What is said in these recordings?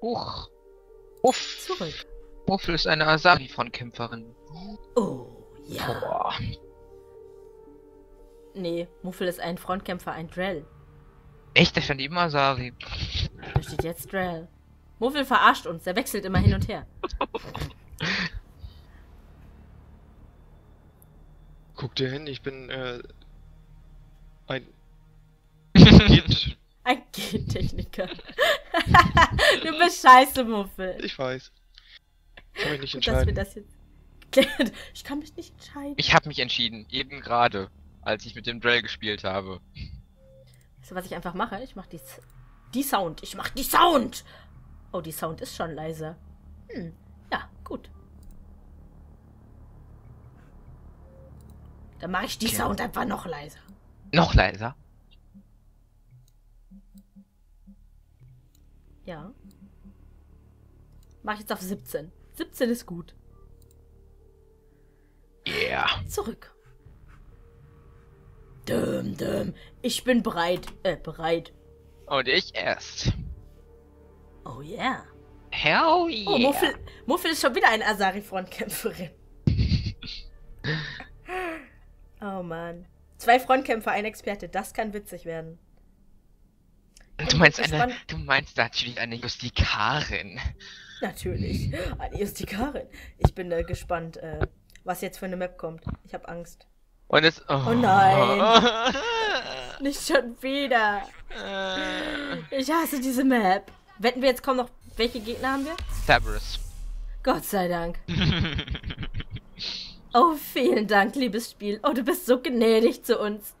Huch. Uff. Zurück. Muffel ist eine Asari-Frontkämpferin. Oh, ja. Boah. Nee, Muffel ist ein Frontkämpfer, ein Drell. Echt, da stand eben Asari. Da steht jetzt Drell. Muffel verarscht uns, der wechselt immer hin und her. Guck dir hin, ich bin äh, ein Ein Gentechniker. du bist scheiße, Muffel. Ich weiß. Ich kann mich nicht Gut, dass wir entscheiden. das jetzt Ich kann mich nicht entscheiden. Ich habe mich entschieden, eben gerade, als ich mit dem Drell gespielt habe. Weißt du, was ich einfach mache? Ich mach die, die Sound. Ich mach die Sound! Oh, die Sound ist schon leiser. Hm, ja, gut. Dann mache ich die Okay. Sound einfach noch leiser. Noch leiser. Ja. Mach ich jetzt auf 17. 17 ist gut. Yeah. Zurück. Düm, düm. Ich bin bereit. Äh, bereit. Und ich erst. Oh yeah. Hell yeah. Oh, Muffel, Muffel ist schon wieder eine Asari-Frontkämpferin. oh Mann. Zwei Frontkämpfer, ein Experte. Das kann witzig werden. Du meinst eine, du meinst natürlich eine Justikarin. Natürlich. Eine Justikarin. Ich bin äh, gespannt, äh, was jetzt für eine Map kommt. Ich habe Angst. Und es. Oh, Oh nein. Nicht schon wieder. Äh, Ich hasse diese Map. Wetten wir jetzt kommen noch. Welche Gegner haben wir? Cerberus. Gott sei Dank. Oh, vielen Dank, liebes Spiel. Oh, du bist so gnädig zu uns.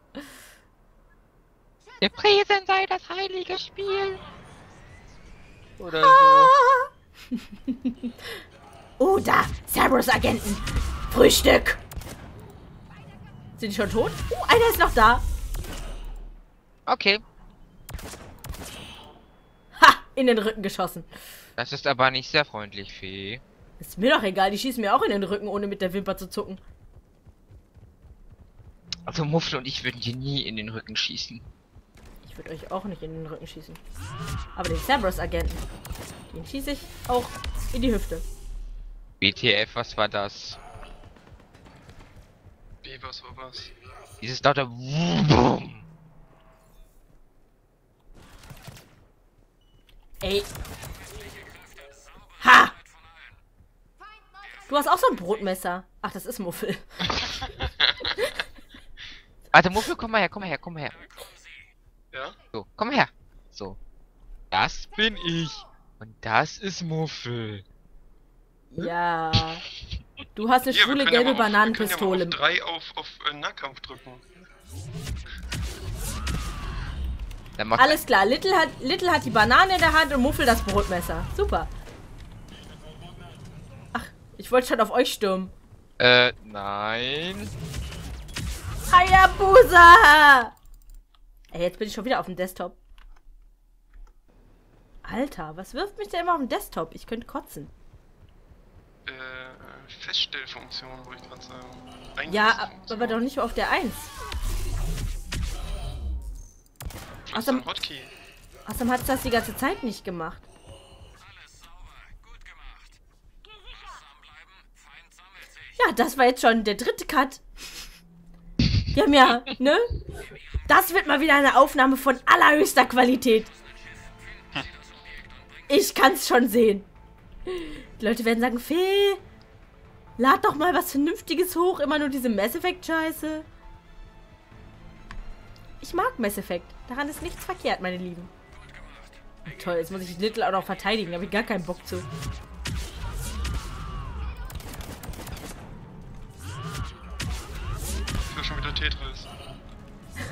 Gepriesen sei das heilige Spiel. Oder Ah. so. Oh, da! Cerberus-Agenten! Frühstück! Sind die schon tot? Oh, einer ist noch da! Okay. Ha! In den Rücken geschossen. Das ist aber nicht sehr freundlich, Fee. Ist mir doch egal, die schießen mir auch in den Rücken, ohne mit der Wimper zu zucken. Also Muffel und ich würden dir nie in den Rücken schießen. Ich würde euch auch nicht in den Rücken schießen. Aber den Cerberus-Agenten, den schieße ich auch in die Hüfte. WTF, was war das? Wie, was war was? Dieses laute Wumm. Ey. Ha! Du hast auch so ein Brotmesser. Ach, das ist Muffel. Warte, Muffel, komm mal her, komm mal her, komm mal her. Ja? So, komm her. So. Das bin ich. Und das ist Muffel. Ja. Du hast eine wir schwule ja gelbe Bananenpistole. Ja mal auf 3 auf, auf äh, Nahkampf drücken. Dann mach Alles klar, Little hat, Little hat die Banane in der Hand und Muffel das Brotmesser. Super. Ach, ich wollte schon auf euch stürmen. Äh, nein. Hayabusa! Ey, jetzt bin ich schon wieder auf dem Desktop. Alter, was wirft mich denn immer auf den Desktop? Ich könnte kotzen. Äh, Feststellfunktion, wollte ich gerade sagen. Ja, Eingangsfunktion. aber doch nicht auf der 1. Das ist ein außerdem- Hotkey. Außerdem hat es das die ganze Zeit nicht gemacht. Ja, das war jetzt schon der dritte Cut. Wir haben ja, ne? Das wird mal wieder eine Aufnahme von allerhöchster Qualität. Ich kann's schon sehen. Die Leute werden sagen, Fee, lad doch mal was Vernünftiges hoch, immer nur diese Mass Effect Scheiße. Ich mag Mass Effect. Daran ist nichts verkehrt, meine Lieben. Toll, jetzt muss ich Little auch noch verteidigen. Da habe ich gar keinen Bock zu.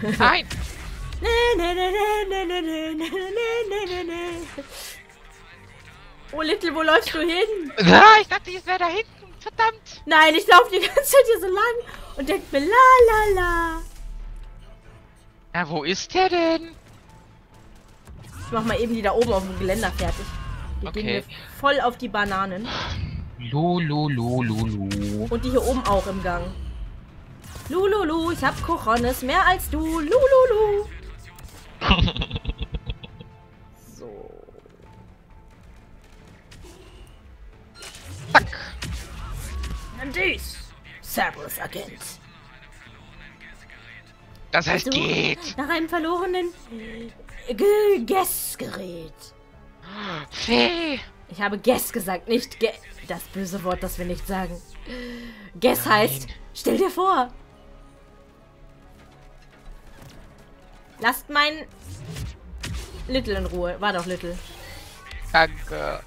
Nee. Oh, Little, wo läufst du hin? Ah, ich dachte, es wäre da hinten. Verdammt. Nein, ich laufe die ganze Zeit hier so lang und denk mir, la, la, la. Na, wo ist der denn? Ich mach mal eben die da oben auf dem Geländer fertig. Die Okay. gehen mir voll auf die Bananen. Lulu, lulu, lulu. Und die hier oben auch im Gang. Lululu, ich hab Kochonis mehr als du. Lululu. so. Fuck. Und dies. Cerberus Agent. Das heißt, also, geht. Nach einem verlorenen äh, Guess-Gerät. Fee. Ich habe Gess gesagt, nicht Guess. Das böse Wort, das wir nicht sagen. Gess heißt, stell dir vor, Lasst mein Little in Ruhe. War doch Little. Danke.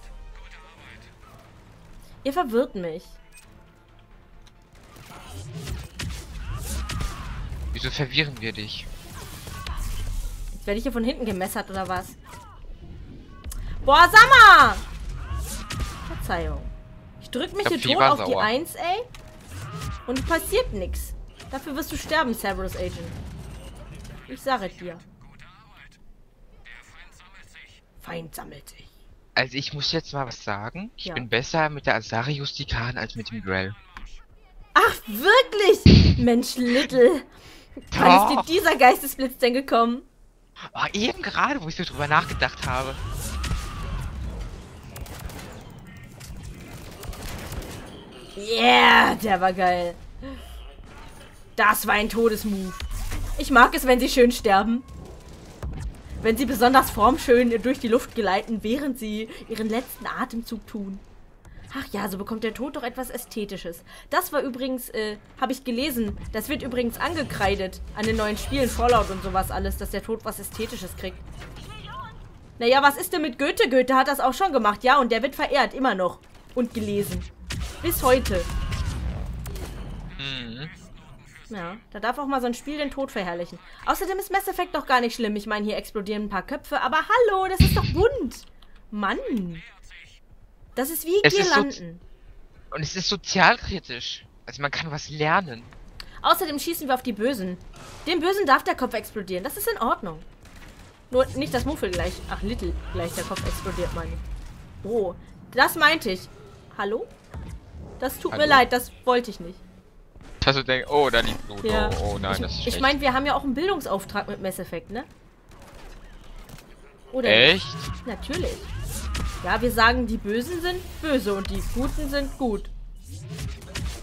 Ihr verwirrt mich. Wieso verwirren wir dich? Jetzt werde ich hier von hinten gemessert oder was? Boah, sag mal! Verzeihung. Ich drück mich Ich hier tot auf die sauer. 1, ey. Und passiert nichts. Dafür wirst du sterben, Cerberus Agent. Ich sage es dir. Feind sammelt sich. Also ich muss jetzt mal was sagen. Ich Ja. bin besser mit der Asari Justikan als mit dem Grell. Ach, wirklich? Mensch, Little. Wann ist dir dieser Geistesblitz denn gekommen? Oh, eben gerade, wo ich so drüber nachgedacht habe. Yeah, der war geil. Das war ein Todesmove. Ich mag es, wenn sie schön sterben. Wenn sie besonders formschön durch die Luft gleiten, während sie ihren letzten Atemzug tun. Ach ja, so bekommt der Tod doch etwas Ästhetisches. Das war übrigens, äh, habe ich gelesen, das wird übrigens angekreidet an den neuen Spielen, Fallout und sowas alles, dass der Tod was Ästhetisches kriegt. Naja, was ist denn mit Goethe? Goethe hat das auch schon gemacht, ja, und der wird verehrt, immer noch. Und gelesen. Bis heute. Ja, da darf auch mal so ein Spiel den Tod verherrlichen. Außerdem ist Mass Effect doch gar nicht schlimm. Ich meine, hier explodieren ein paar Köpfe, aber hallo, das ist doch bunt. Mann. Das ist wie Es ist Girlanden. Und es ist sozialkritisch. Also man kann was lernen. Außerdem schießen wir auf die Bösen. Dem Bösen darf der Kopf explodieren. Das ist in Ordnung. Nur nicht, dass Muffel gleich... Ach, Little gleich der Kopf explodiert, meine ich. Oh, das meinte ich. Hallo? Das tut mir Hallo? leid, das wollte ich nicht. Dass du denkst, oh, da liegt Blut. Ja. Oh, oh nein, ich, das ist Ich schlecht. meine, wir haben ja auch einen Bildungsauftrag mit Mass Effect, ne? Oder nicht? Echt? Natürlich. Ja, wir sagen, die Bösen sind böse und die Guten sind gut.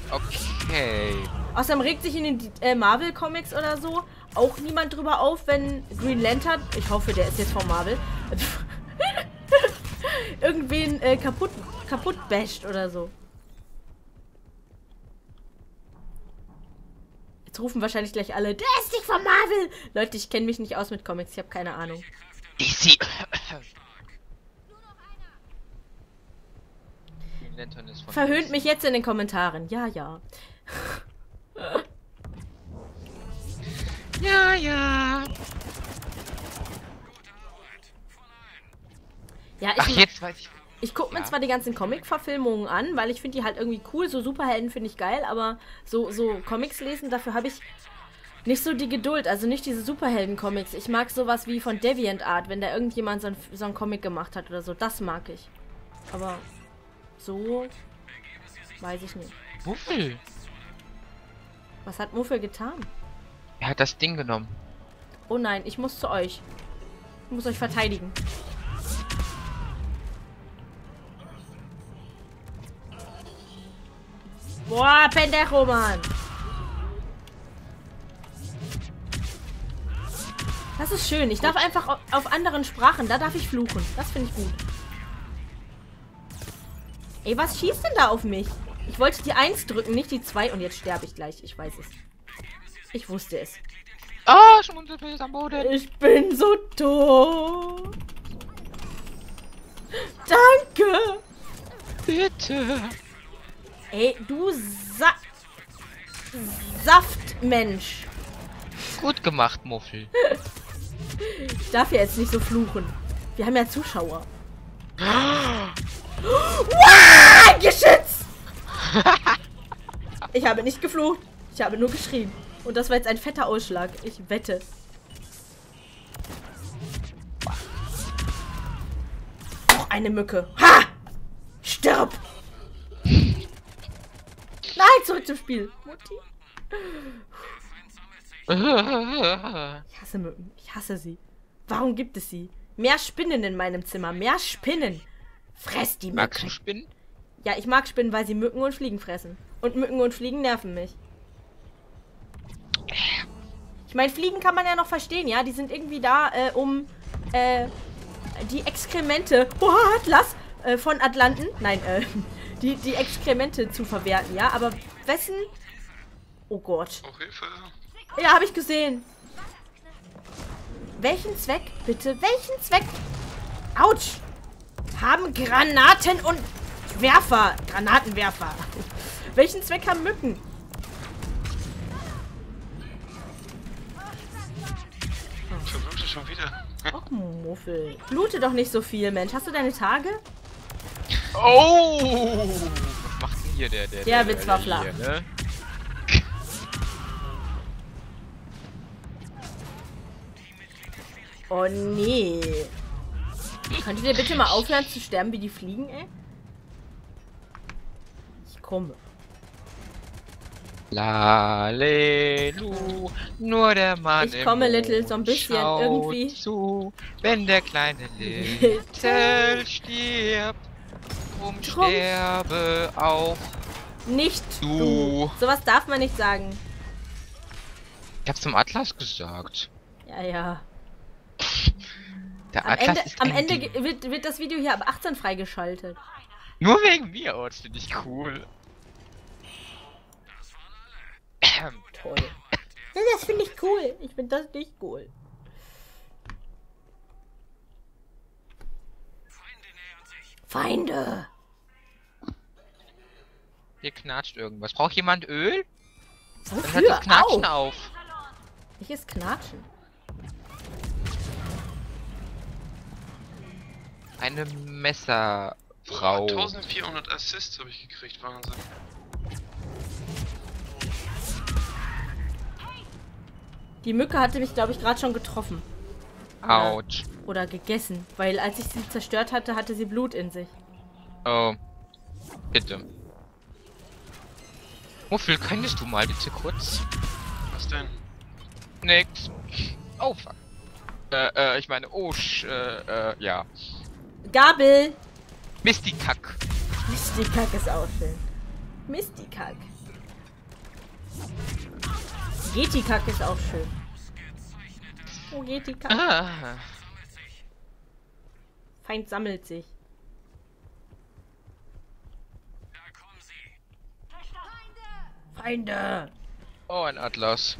Okay. Außerdem regt sich in den äh, Marvel-Comics oder so auch niemand drüber auf, wenn Green Lantern, ich hoffe, der ist jetzt von Marvel, irgendwen äh, kaputt, kaputt basht oder so. Jetzt rufen wahrscheinlich gleich alle, der ist nicht von Marvel! Leute, ich kenne mich nicht aus mit Comics, ich habe keine Ahnung. DC. Verhöhnt mich jetzt in den Kommentaren. Ja, ja. Ja, ja. Ja, ich, Ach, jetzt weiß ich. Ich gucke mir Ja. zwar die ganzen Comic-Verfilmungen an, weil ich finde die halt irgendwie cool. So Superhelden finde ich geil, aber so, so Comics lesen, dafür habe ich nicht so die Geduld. Also nicht diese Superhelden-Comics. Ich mag sowas wie von DeviantArt, wenn da irgendjemand so ein, so Comic gemacht hat oder so. Das mag ich. Aber so weiß ich nicht. Muffel. Was hat Muffel getan? Er hat das Ding genommen. Oh nein, ich muss zu euch. Ich muss euch verteidigen. Boah, Pendejo, Mann. Das ist schön. Ich darf einfach au- auf anderen Sprachen, da darf ich fluchen. Das finde ich gut. Ey, was schießt denn da auf mich? Ich wollte die 1 drücken, nicht die 2 und jetzt sterbe ich gleich. Ich weiß es. Ich wusste es. Ah, schon unser Bild am Boden. Ich bin so tot. Danke. Bitte. Ey, du Sa Saftmensch. Gut gemacht, Muffel. Ich darf ja jetzt nicht so fluchen. Wir haben ja Zuschauer. Ah, Geschütz! Ich habe nicht geflucht. Ich habe nur geschrien. Und das war jetzt ein fetter Ausschlag. Ich wette. Noch eine Mücke. Ha! Zurück zum Spiel. Mutti. Ich hasse Mücken. Ich hasse sie. Warum gibt es sie? Mehr Spinnen in meinem Zimmer. Mehr Spinnen. Fress die Magst du. Spinnen? Ja, ich mag Spinnen, weil sie Mücken und Fliegen fressen. Und Mücken und Fliegen nerven mich. Ich meine, Fliegen kann man ja noch verstehen, ja? Die sind irgendwie da, äh, um äh, die Exkremente. Oh, Atlas! Äh, von Atlanten. Nein, äh, die, die Exkremente zu verwerten, ja? Aber wessen. Oh Gott. Oh, Hilfe. Ja, habe ich gesehen. Welchen Zweck, bitte? Welchen Zweck? Autsch! Haben Granaten und Werfer. Granatenwerfer. Welchen Zweck haben Mücken? Verblute schon wieder. Och, Muffel. Blute doch nicht so viel, Mensch. Hast du deine Tage? Oh! Hier der, der, Der Witz war flach. ne? Oh, nee. Könntet ihr bitte mal aufhören zu sterben wie die Fliegen, ey? Ich komme. Lalelu, nur der Mann Ich komme, Little, so ein bisschen irgendwie. zu, wenn der kleine. Little stirbt. Drum sterbe auch. Nicht Du. du. Sowas darf man nicht sagen. Ich hab's zum Atlas gesagt. Ja, ja. Der Am Atlas Ende, ist am Ende Ding. wird, wird das Video hier ab 18 freigeschaltet. Nur wegen mir, oh, das finde ich cool. Toll. Ja, das finde ich cool. Ich finde das nicht cool. Feinde. Hier knatscht irgendwas. Braucht jemand Öl? Dann hört Wofür? das Knatschen Au. auf. Welches Knatschen? Eine Messerfrau. 1400 Assists habe ich gekriegt, Wahnsinn. Die Mücke hatte mich, glaube ich, gerade schon getroffen. Oder, Autsch. oder gegessen. Weil als ich sie zerstört hatte, hatte sie Blut in sich. Oh. Bitte. Muffel, könntest du mal bitte kurz? Was denn? Nix. Oh, fuck. Äh, äh, ich meine, oh, sch, äh, äh, ja. Gabel. Misty Kack. Mistikack ist auch schön. Mistikack. Getikack ist auch schön. Oh, Getikack. Ah. Feind sammelt sich. Feinde! Oh, ein Atlas.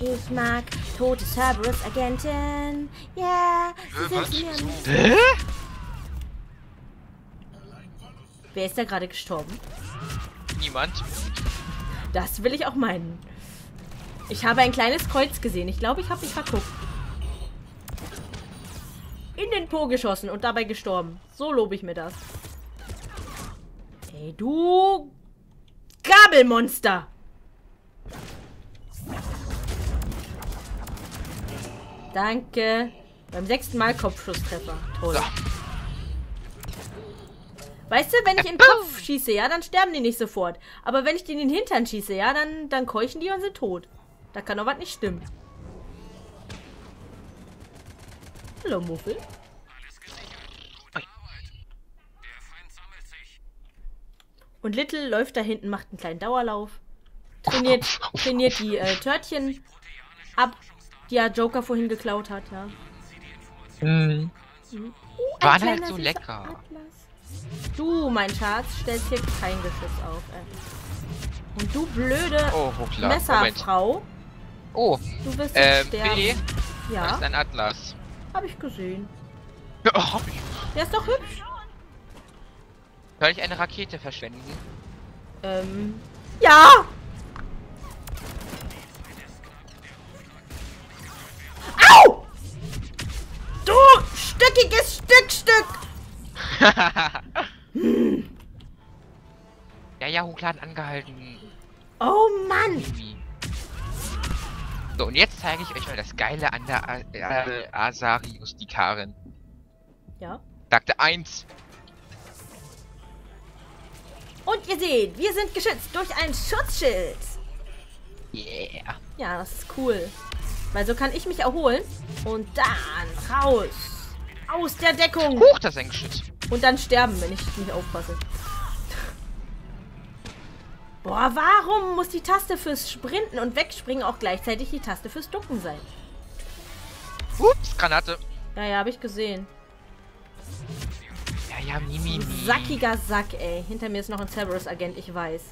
Ich mag tote Cerberus-Agentin. Ja, sie Äh, sind mir... Hä? Wer ist da gerade gestorben? Niemand. Das will ich auch meinen. Ich habe ein kleines Kreuz gesehen. Ich glaube, ich habe mich verguckt. In den Po geschossen und dabei gestorben. So lobe ich mir das. Ey, du Gabelmonster! Danke. Beim sechsten Mal Kopfschusstreffer. Toll. Weißt du, wenn ich in den Kopf schieße, ja, dann sterben die nicht sofort. Aber wenn ich die in den Hintern schieße, ja, dann, dann keuchen die und sind tot. Da kann doch was nicht stimmen. Hallo, Muffel. Und Little läuft da hinten, macht einen kleinen Dauerlauf. Trainiert, trainiert die äh, Törtchen ab, die ja Joker vorhin geklaut hat, ja. Hm. Uh, ein Waren halt so lecker. Atlas. Du, mein Schatz, stellst hier kein Geschütz auf, ey. Und du blöde Oh. Messerfrau, Oh, du wirst ähm, sterben. B. Ja, ist ein Atlas. hab ich gesehen. Oh, hab ich. Der ist doch hübsch. Soll ich eine Rakete verschwenden? Ähm, ja! Au! Du stückiges Stückstück! ja, ja, Hochladen angehalten. Oh Mann! Irgendwie. So, und jetzt zeige ich euch mal das Geile an der A äh, Asarius Dikarin. Ja. Sagte 1. Und ihr seht, wir sind geschützt durch ein Schutzschild. Yeah. Ja, das ist cool. Weil so kann ich mich erholen. Und dann raus. Aus der Deckung! Huch, das ist ein Geschütz. Und dann sterben, wenn ich nicht aufpasse. Boah, warum muss die Taste fürs Sprinten und Wegspringen auch gleichzeitig die Taste fürs Ducken sein? Ups, Granate. Ja, ja, habe ich gesehen. Ja, ja, Mimi. Mi. Sackiger Sack, ey. Hinter mir ist noch ein Cerberus-Agent, ich weiß.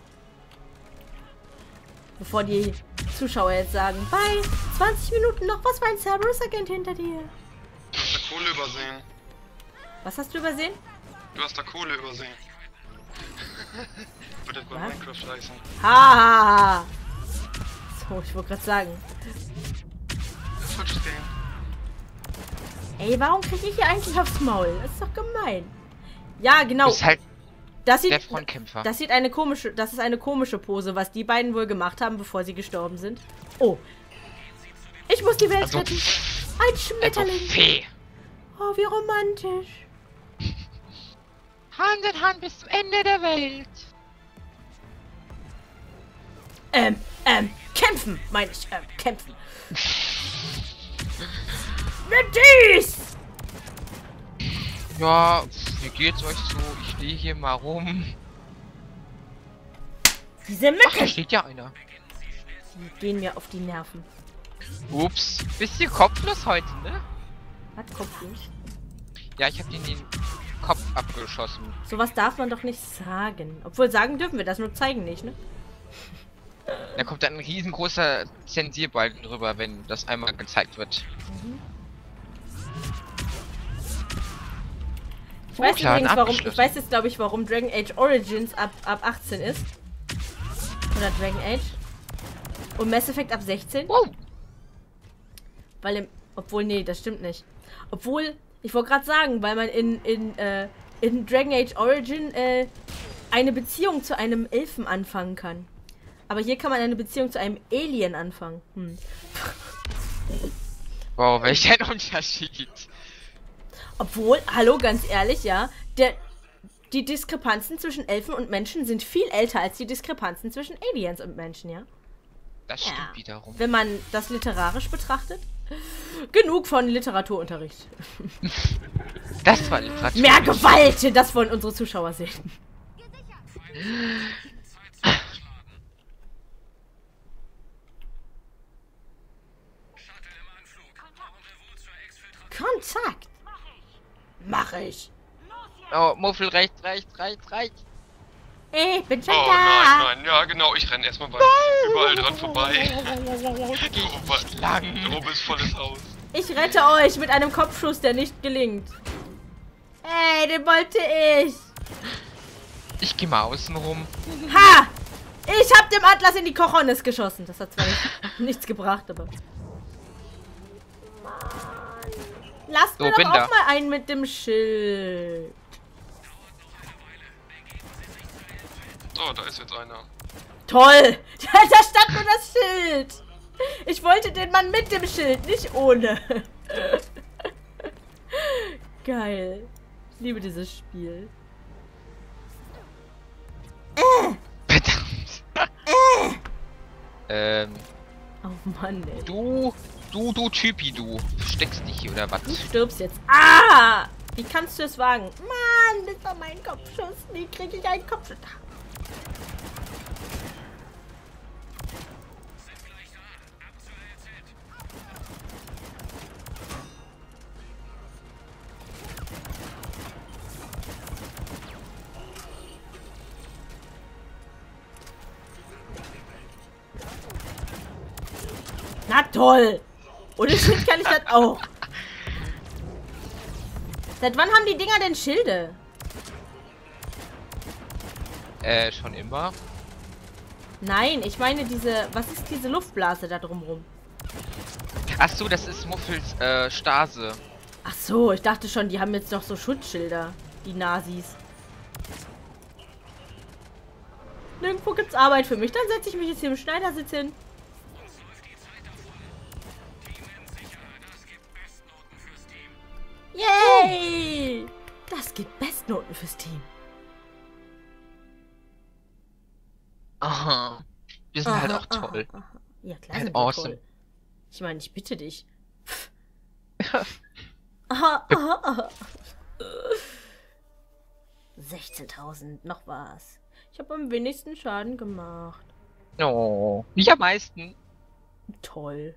Bevor die Zuschauer jetzt sagen, bei 20 Minuten noch was war ein Cerberus-Agent hinter dir. Du hast da Kohle übersehen. Was hast du übersehen? Du hast da Kohle übersehen. Bei Was? Minecraft heißen. Ha! So, ich wollte gerade sagen. Falsches Game. Ey, warum kriege ich hier eigentlich aufs Maul? Das ist doch gemein. Ja, genau. Du bist halt Das der sieht, Frontkämpfer. das sieht eine komische, das ist eine komische Pose, was die beiden wohl gemacht haben, bevor sie gestorben sind. Oh. Ich muss die Welt Also, retten. Ein also Schmetterling. Fee. Oh, wie romantisch. Hand in Hand bis zum Ende der Welt. Ähm, ähm, kämpfen, meine ich, ähm, kämpfen. Mit dies! Ja, wie geht's euch so? Ich stehe hier mal rum. Diese Ach, da steht ja einer. die gehen mir auf die Nerven. Ups. Bisschen kopflos heute, ne? Was Kopflos? Ja, ich hab den den Kopf abgeschossen. Sowas darf man doch nicht sagen. Obwohl sagen dürfen wir das, nur zeigen nicht, ne? Da kommt dann ein riesengroßer Zensierbalken drüber, wenn das einmal gezeigt wird. Ich weiß klar, übrigens, warum. Ich weiß jetzt, glaube ich, warum Dragon Age Origins ab, ab 18 ist. Oder Dragon Age. Und Mass Effect ab 16. Wow. Weil im. Obwohl, nee, das stimmt nicht. Obwohl, ich wollte gerade sagen, weil man in, in, äh, in Dragon Age Origin äh, eine Beziehung zu einem Elfen anfangen kann. Aber hier kann man eine Beziehung zu einem Alien anfangen. Hm. Wow, welch ein Unterschied. Obwohl, hallo, ganz ehrlich, ja, der, die Diskrepanzen zwischen Elfen und Menschen sind viel älter als die Diskrepanzen zwischen Aliens und Menschen, ja? Das stimmt Ja. wiederum. Wenn man das literarisch betrachtet. Genug von Literaturunterricht. Das war Literatur. Mehr Gewalt, das wollen unsere Zuschauer sehen. Kontakt. Mach ich. Oh, Muffel rechts, rechts, rechts, rechts. Ich bin schon Oh da. nein, nein, ja genau, ich renn erstmal bei überall dran vorbei. Geh lang. Ist volles Haus. Ich rette euch mit einem Kopfschuss, der nicht gelingt. Ey, den wollte ich. Ich geh mal außen rum. Ha! Ich hab dem Atlas in die Cojones geschossen. Das hat zwar nicht, nichts gebracht, aber... Lasst So, mir doch auch da. mal einen mit dem Schild. So, da ist jetzt einer. Toll! Da stand nur das Schild. Ich wollte den Mann mit dem Schild, nicht ohne. Geil. Ich liebe dieses Spiel. Verdammt. ähm, Oh Mann, ey. du, du, du Typi, du. Versteckst dich hier oder was? Du stirbst jetzt. Ah! Wie kannst du es wagen? Mann, das war mein Kopfschuss. Wie kriege ich einen Kopfschuss? Na toll! Ohne Schild kann ich das auch. Seit wann haben die Dinger denn Schilde? Äh, schon immer. Nein, ich meine diese. Was ist diese Luftblase da drumrum? Ach so, das ist Muffels äh, Stase. Ach so, ich dachte schon, die haben jetzt noch so Schutzschilder. Die Nazis. Nirgendwo gibt's Arbeit für mich. Dann setze ich mich jetzt hier im Schneidersitz hin. Yay! Das gibt Bestnoten fürs Team. Aha. Wir sind halt Aha, auch toll. aha, aha. Ja, klar Halt sind awesome. toll. Ich meine, ich bitte dich. Ah, Aha, aha, aha. 16.000, noch was. Ich habe am wenigsten Schaden gemacht. Oh, nicht am meisten. Toll.